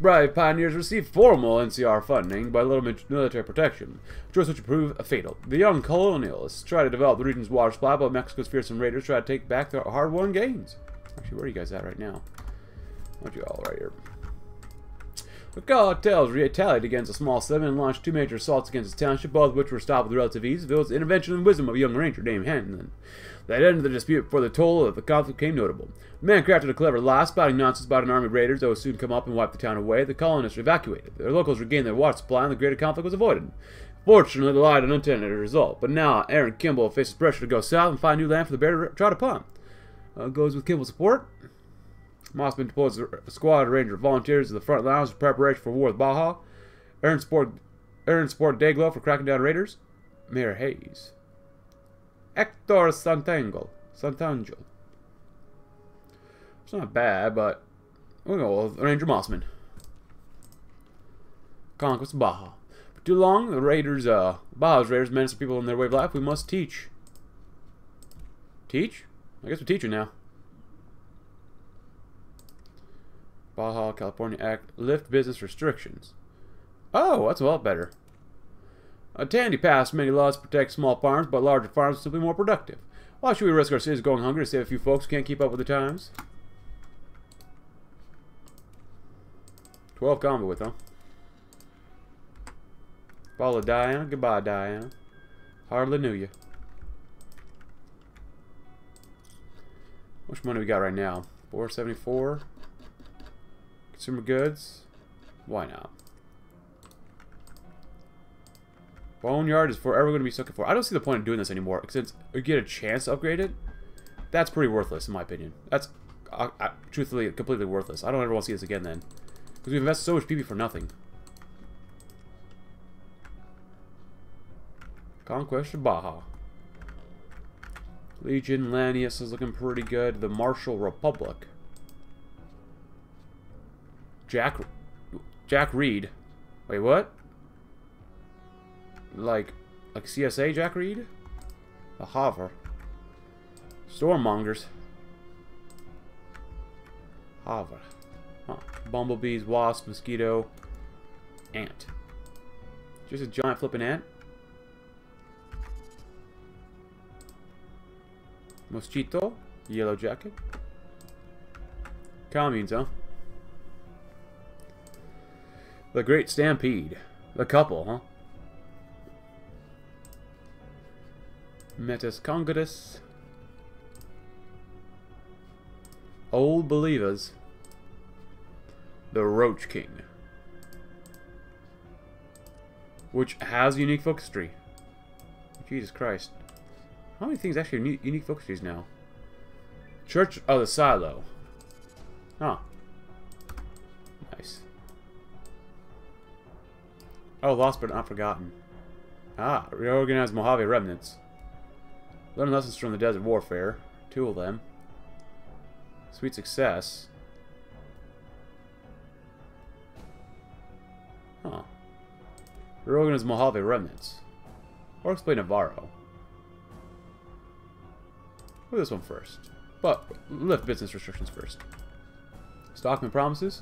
Brave pioneers received formal NCR funding by little military protection, choice which proved fatal. The young colonialists tried to develop the region's water supply, but Mexico's fearsome raiders tried to take back their hard-won gains. Actually, where are you guys at right now? Aren't you all right here? The cartels retaliated against a small settlement and launched two major assaults against its township, both of which were stopped with relative ease. Was the intervention and wisdom of a young ranger named Hanlon. That ended the dispute before the toll of the conflict became notable. The man crafted a clever lie, spouting nonsense about an army of raiders that would soon come up and wipe the town away. The colonists evacuated. Their locals regained their water supply, and the greater conflict was avoided. Fortunately, the lie had an unintended result. But now, Aaron Kimball faces pressure to go south and find new land for the bear to to pump. Uh, goes with Kimball's support. Mossman deploys a squad of Ranger volunteers to the front lines in preparation for war with Baja. Aaron support, Aaron support Dayglow for cracking down raiders. Mayor Hayes. Hector Santangel. Santangel. It's not bad, but we'll go with Ranger Mossman. Conquest Baja. For too long, the Raiders, uh, Baja's Raiders menace people in their way of life. We must teach. Teach? I guess we're teaching now. Baja California Act lift business restrictions. Oh, that's a lot better. Uh, Tandi passed many laws to protect small farms, but larger farms still be more productive. Why should we risk our cities going hungry to save a few folks who can't keep up with the times? 12 combo with, huh? Follow Diana. Goodbye, Diana. Hardly knew you. How much money we got right now? 474. Consumer goods. Why not? Boneyard is forever going to be stuck for. I don't see the point of doing this anymore. Since you get a chance to upgrade it, that's pretty worthless in my opinion. That's uh, uh, truthfully completely worthless. I don't ever want to see this again then. Because we've invested so much PP for nothing. Conquest of Baja. Legion, Lanius is looking pretty good. The Martial Republic. Jack... Jack Reed. Wait, what? Like... Like CSA Jack Reed? A Hover. Stormmongers. Hover. Huh. Bumblebees, wasp, mosquito, ant. Just a giant flipping ant? Mosquito, yellow jacket. Communes, huh? The Great Stampede. The couple, huh? Metis Congadus. Old Believers. The Roach King. Which has unique focus tree. Jesus Christ. How many things actually are unique focus trees now? Church of the Silo. Huh. Nice. Oh, lost but not forgotten. Ah, reorganize Mojave remnants. Learn lessons from the desert warfare. Two of them. Sweet success. Huh. Reorganized Mojave remnants. Or explain Navarro. Do this one first. But lift business restrictions first. Stockman promises.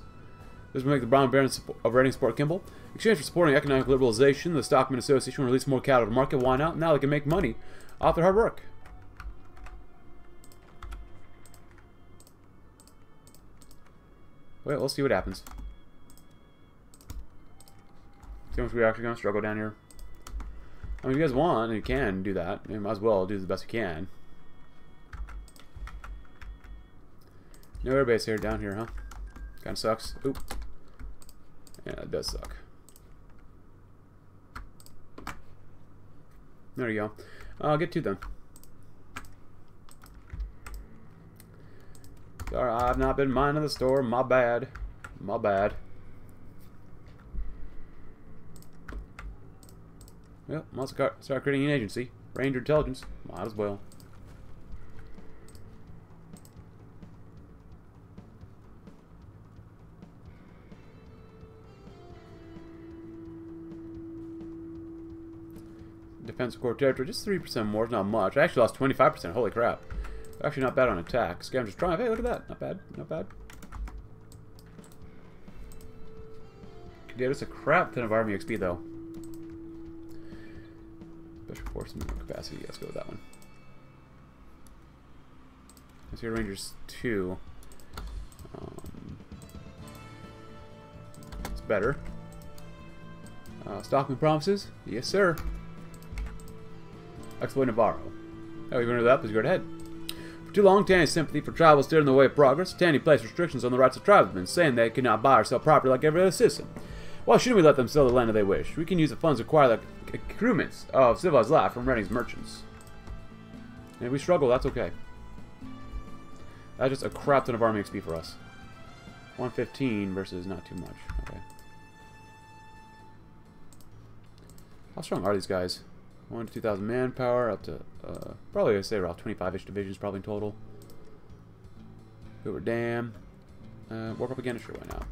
This will make the Brahmin Barons of uh, Redding support Kimball. Exchange for supporting economic liberalization, the Stockman Association will release more cattle to market. Why not? Now they can make money off their hard work. Wait, let's see what happens. See how much we're actually going to struggle down here. I mean, if you guys want, you can do that, you might as well do the best you can. No airbase here, down here, huh? Kinda sucks. Oop. Yeah, it does suck. There you go. I'll get to them. Sorry, I've not been minding the store. My bad. My bad. Well, let's start creating an agency. Ranger Intelligence. Might as well. Defensive core territory, just 3% more, it's not much. I actually lost 25%, holy crap. Actually not bad on attack. Scavenger's Triumph, hey, look at that. Not bad, not bad. Gave us a crap ton of army XP, though. Special Force more capacity, let's go with that one. Let's see Rangers 2. Um, it's better. Uh, promises? Yes, sir. Exploit Navarro. Oh, to do that? Please go ahead. For too long, Tandi's sympathy for tribal stood in the way of progress. Tandi placed restrictions on the rights of tribesmen, saying they could not buy or sell property like every other citizen. Why shouldn't we let them sell the land they wish? We can use the funds acquired the accruements of civilized life from Redding's merchants. And if we struggle, that's okay. That's just a crap ton of army XP for us. 115 versus not too much. Okay. How strong are these guys? 1 to 2,000 manpower, up to, uh, probably I'd say around 25-ish divisions probably in total. Hoover Dam. Uh, war propaganda, sure, why not?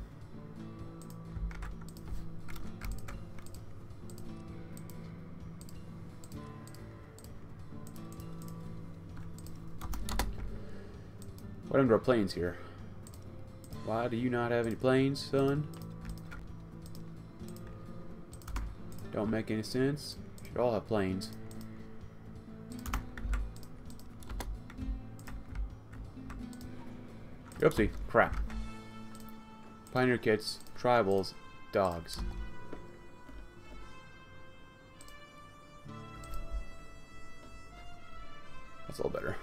What happened to our planes here? Why do you not have any planes, son? Don't make any sense. Should all have planes. Oopsie. Crap. Pioneer kits, tribals, dogs. That's a little better.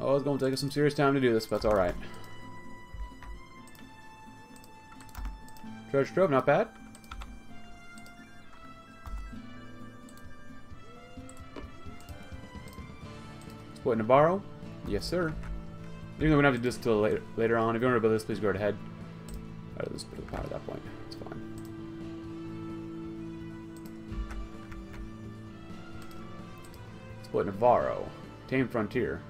Oh, it's going to take us some serious time to do this, but that's alright. Treasure Trove, not bad. Split Navarro? Yes, sir. Even though we don't have to do this until later, later on. If you want to build this, please go right ahead. Alright, let's put the power at that point. It's fine. Split Navarro. Tame Frontier.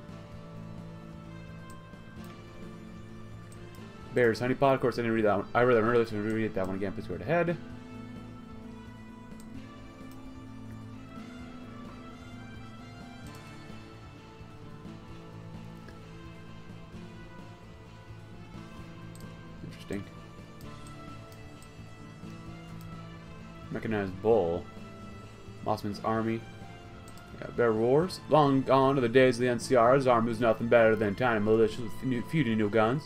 Bears Honeypot. Of course, I didn't read that one. I read that one earlier, so I'm going to read that one again. Please go right ahead. Interesting. Mechanized Bull. Mossman's Army. Bear Wars. Long gone are the days of the NCR's army was nothing better than tiny militias with new, few new guns.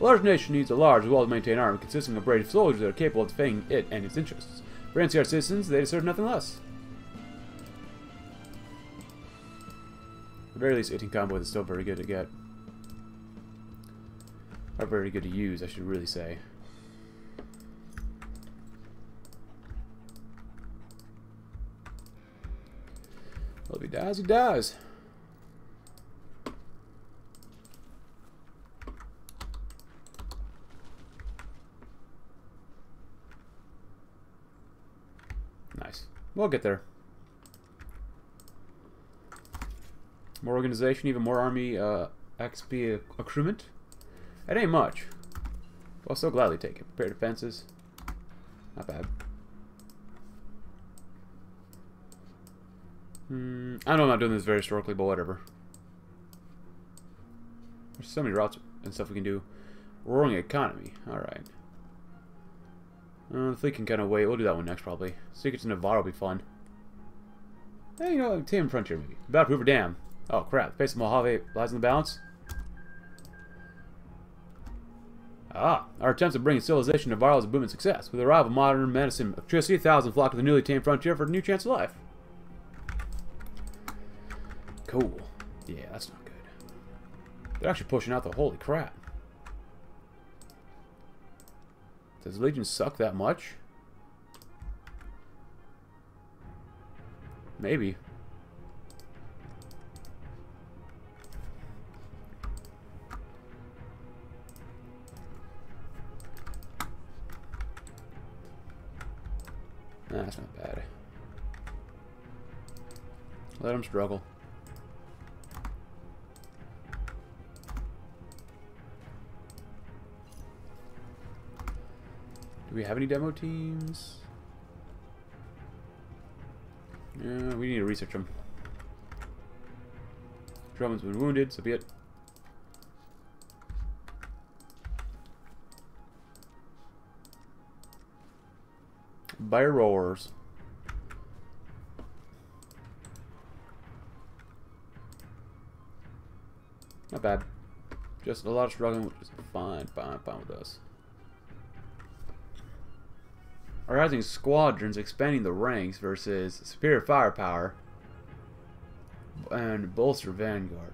A large nation needs a large, well-maintained army consisting of brave soldiers that are capable of defending it and its interests. For NCR citizens, they deserve nothing less. At the very least, 18 convoys is still very good to get. Are very good to use, I should really say. Well, if he dies, he dies. Nice. We'll get there. More organization, even more army uh, XP accruement. It ain't much. I'll so gladly take it. Prepare defenses. Not bad. Hmm, I know I'm not doing this very historically, but whatever. There's so many routes and stuff we can do. Roaring economy. Alright. Uh, the fleet can kind of wait. We'll do that one next, probably. Secrets in Navarro will be fun. Hey, you know, Tame Frontier, maybe. About Hoover Dam. Oh, crap. The face of Mojave lies in the balance. Ah, our attempts at bringing civilization to Navarro is a booming success. With the arrival of modern medicine, electricity, thousands flock to the newly tamed frontier for a new chance of life. Cool. Yeah, that's not good. They're actually pushing out the holy crap. Does Legion suck that much? Maybe. Nah, that's not bad. Let them struggle. We have any demo teams? Yeah, we need to research them. Drummond's been wounded, so be it. Bear roars. Not bad. Just a lot of struggling, which is fine, fine, fine with us. Rising squadrons expanding the ranks versus superior firepower and bolster vanguard.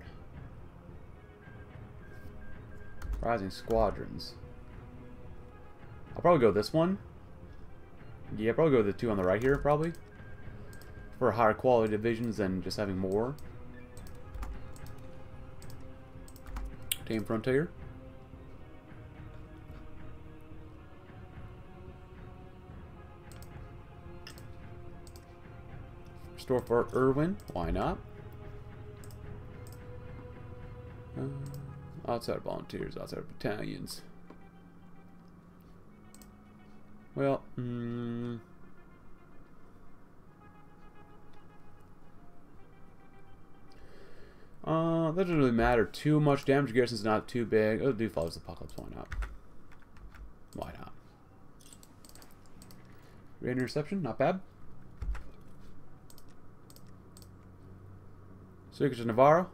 Rising squadrons. I'll probably go this one. Yeah, I'll probably go the two on the right here, probably. For higher quality divisions than just having more. Tame Frontier. Store for Irwin. Why not? Uh, outside volunteers, outside battalions. Well, mm, Uh, that doesn't really matter too much. Damage garrison's not too big. Oh, do follows apocalypse. Why not? Why not? Raid interception, not bad. Secrets of Navarro?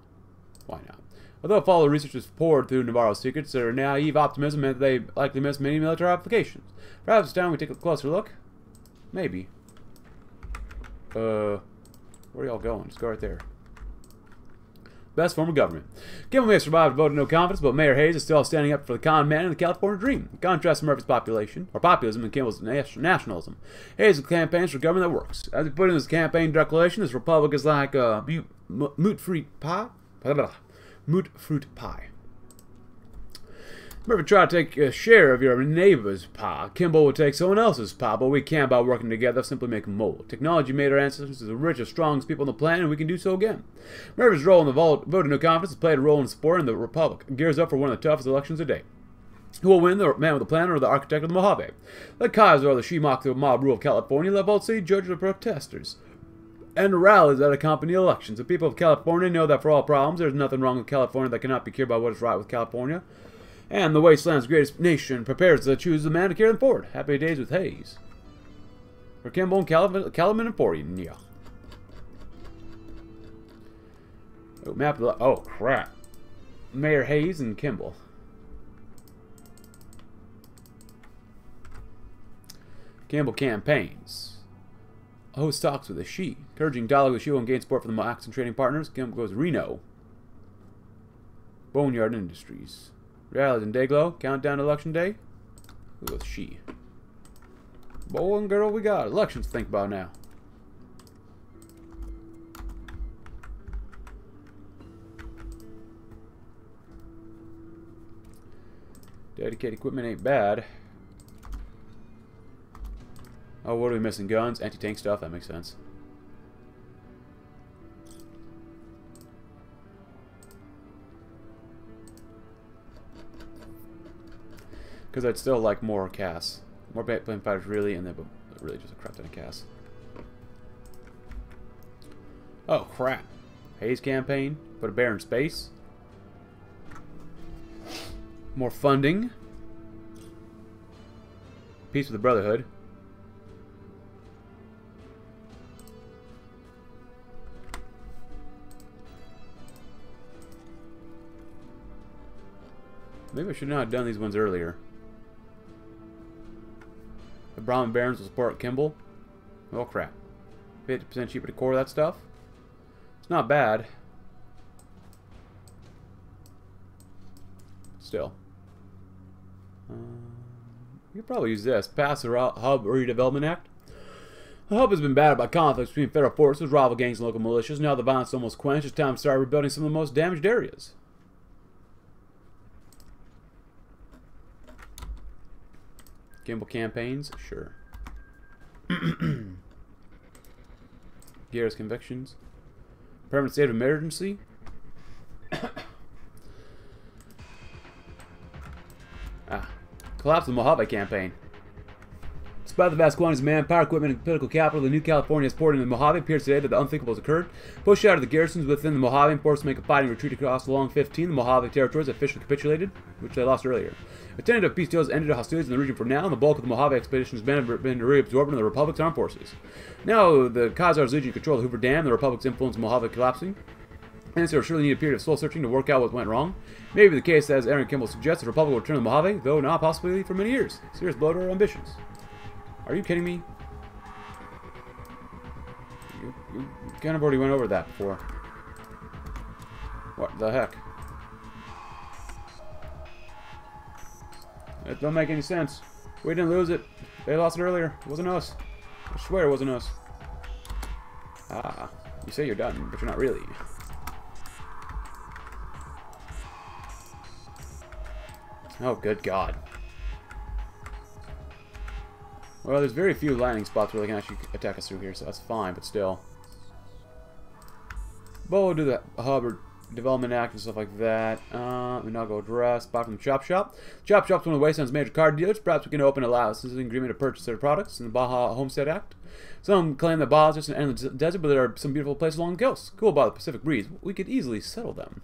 Why not? Although follow research was poured through Navarro's secrets, their naive optimism meant they likely missed many military applications. Perhaps it's time we take a closer look? Maybe. Uh, where y'all going? Just go right there best form of government. Kimball may have survived a vote of no confidence, but Mayor Hayes is still standing up for the con man and the California dream. In contrast to Murphy's population, or populism, and Kimball's nationalism. Hayes campaigns for government that works. As he put in his campaign declaration, this republic is like a mutfruit pie. Blah, blah, blah. Moot fruit pie. Murphy try to take a share of your neighbor's pie. Kimball would take someone else's pie, but we can by working together simply make more. Technology made our ancestors the richest, strongest people on the planet, and we can do so again. Murphy's role in the vote, vote of no confidence has played a role in supporting the Republic. Gears up for one of the toughest elections of the day. Who will win, the man with the plan or the architect of the Mojave? Let Kaiser or the Shemok, the mob rule of California, let both see judge the protesters and rallies that accompany elections. The people of California know that for all problems, there's nothing wrong with California that cannot be cured by what is right with California and the Wasteland's greatest nation prepares to choose the man to carry them forward. Happy days with Hayes. For Kimball and Calaman and Porian, yeah. Oh, map of the... Oh, crap. Mayor Hayes and Kimball. Campbell campaigns. Host talks with a she. Encouraging dialogue with Shi and gain support from the Action Trading Partners. Campbell goes Reno. Boneyard Industries. Rallies in Dayglow. Countdown to election day. Who was Shi? Boy and girl we got. Elections to think about now. Dedicated equipment ain't bad. Oh, what are we missing? Guns? Anti-tank stuff? That makes sense. Because I'd still like more CAS. More plane fighters, really, and then really just a crap ton of CAS. Oh, crap. Hayes campaign. Put a bear in space. More funding. Peace with the Brotherhood. Maybe I should not have done these ones earlier. The Brahmin Barons will support Kimball. Oh crap. 50% cheaper to core that stuff. It's not bad. Still. Um, you could probably use this. Pass the Hub Redevelopment Act. The hub has been battered by conflicts between federal forces, rival gangs, and local militias. Now the violence is almost quenched. It's time to start rebuilding some of the most damaged areas. Kimball campaigns? Sure. Garrett's convictions. Permanent state of emergency? ah. Collapse the Mojave campaign. Despite the vast quantities of manpower, equipment, and political capital the New California has poured into the Mojave, it appears today that the unthinkable has occurred. Pushed out of the garrisons within the Mojave and forced to make a fighting retreat across the long 15, the Mojave territories officially capitulated, which they lost earlier. A tentative peace deal has ended hostilities in the region for now, and the bulk of the Mojave expedition has been, been reabsorbed into the Republic's armed forces. Now, the Khazars legally control the Hoover Dam, the Republic's influence in Mojave collapsing. There will surely need a period of soul searching to work out what went wrong. Maybe the case, as Aaron Kimball suggests, the Republic will return to the Mojave, though not possibly for many years. Serious blow to our ambitions. Are you kidding me? You, you kind of already went over that before. What the heck? It don't make any sense. We didn't lose it. They lost it earlier. It wasn't us. I swear it wasn't us. Ah, you say you're done, but you're not really. Oh, good God. Well, there's very few landing spots where they can actually attack us through here, so that's fine, but still. But we'll do the Hub Redevelopment Act and stuff like that. Uh, go address, buy from the Chop Shop. Chop Shop's one of the Wasteland's major car dealers. Perhaps we can open a an agreement to purchase their products in the Baja Homestead Act. Some claim that Baja is just an endless desert, but there are some beautiful places along the coast. Cool by the Pacific breeze. We could easily settle them.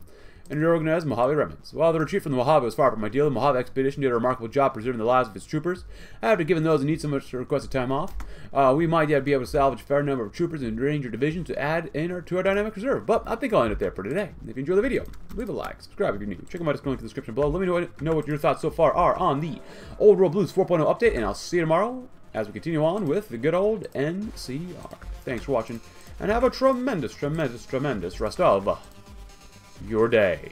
And reorganized Mojave Remnants. While the retreat from the Mojave was far from ideal, the Mojave expedition did a remarkable job preserving the lives of its troopers. After giving those in need so much to request a time off, uh, we might yet be able to salvage a fair number of troopers and ranger divisions to add in our, to our dynamic reserve. But I think I'll end it there for today. If you enjoyed the video, leave a like, subscribe if you're new. Check out my link in the description below. Let me know, know what your thoughts so far are on the Old World Blues 4.0 update, and I'll see you tomorrow as we continue on with the good old NCR. Thanks for watching, and have a tremendous, tremendous, tremendous rest of your day.